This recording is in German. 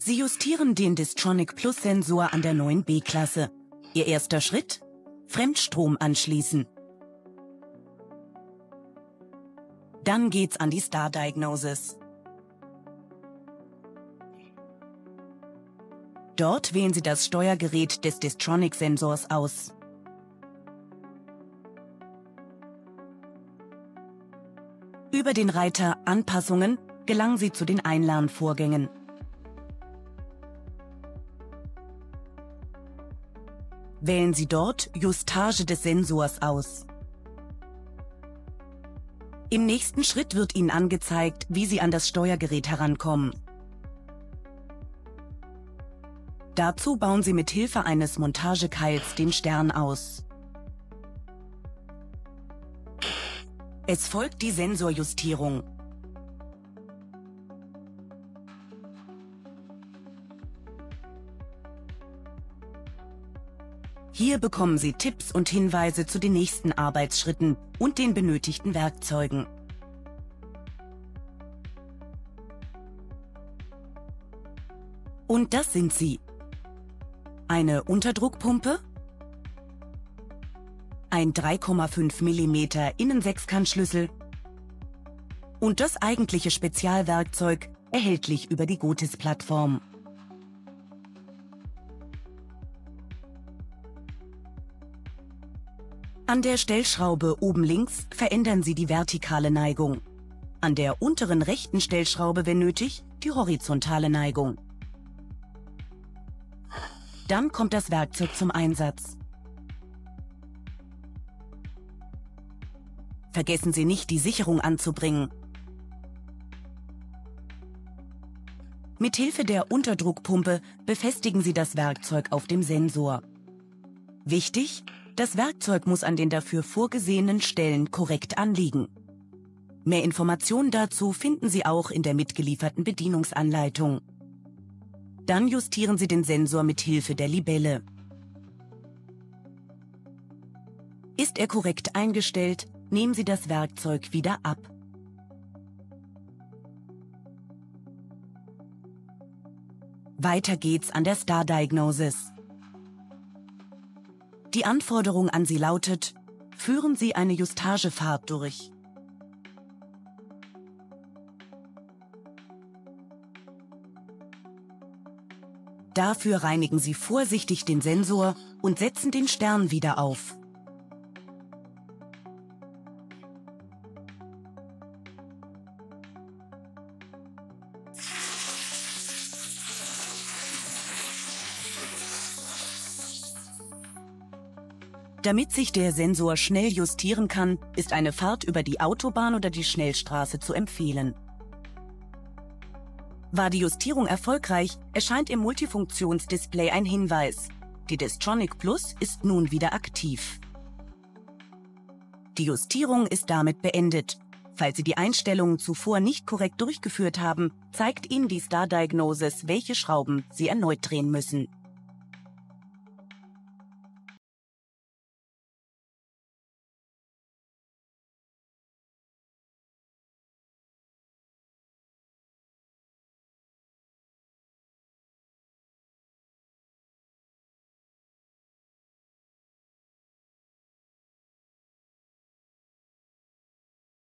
Sie justieren den Distronic Plus Sensor an der neuen B-Klasse. Ihr erster Schritt? Fremdstrom anschließen. Dann geht's an die Star Diagnosis. Dort wählen Sie das Steuergerät des Distronic-Sensors aus. Über den Reiter Anpassungen gelangen Sie zu den Einlernvorgängen. Wählen Sie dort Justage des Sensors aus. Im nächsten Schritt wird Ihnen angezeigt, wie Sie an das Steuergerät herankommen. Dazu bauen Sie mit Hilfe eines Montagekeils den Stern aus. Es folgt die Sensorjustierung. Hier bekommen Sie Tipps und Hinweise zu den nächsten Arbeitsschritten und den benötigten Werkzeugen. Und das sind sie. Eine Unterdruckpumpe, ein 3,5 mm Innensechskantschlüssel und das eigentliche Spezialwerkzeug erhältlich über die Gotis-Plattform. An der Stellschraube oben links verändern Sie die vertikale Neigung. An der unteren rechten Stellschraube, wenn nötig, die horizontale Neigung. Dann kommt das Werkzeug zum Einsatz. Vergessen Sie nicht, die Sicherung anzubringen. Mithilfe der Unterdruckpumpe befestigen Sie das Werkzeug auf dem Sensor. Wichtig, das Werkzeug muss an den dafür vorgesehenen Stellen korrekt anliegen. Mehr Informationen dazu finden Sie auch in der mitgelieferten Bedienungsanleitung. Dann justieren Sie den Sensor mit Hilfe der Libelle. Ist er korrekt eingestellt, nehmen Sie das Werkzeug wieder ab. Weiter geht's an der Star Diagnosis. Die Anforderung an Sie lautet, führen Sie eine Justagefahrt durch. Dafür reinigen Sie vorsichtig den Sensor und setzen den Stern wieder auf. Damit sich der Sensor schnell justieren kann, ist eine Fahrt über die Autobahn oder die Schnellstraße zu empfehlen. War die Justierung erfolgreich, erscheint im Multifunktionsdisplay ein Hinweis. Die Distronic Plus ist nun wieder aktiv. Die Justierung ist damit beendet. Falls Sie die Einstellungen zuvor nicht korrekt durchgeführt haben, zeigt Ihnen die Star Diagnosis, welche Schrauben Sie erneut drehen müssen.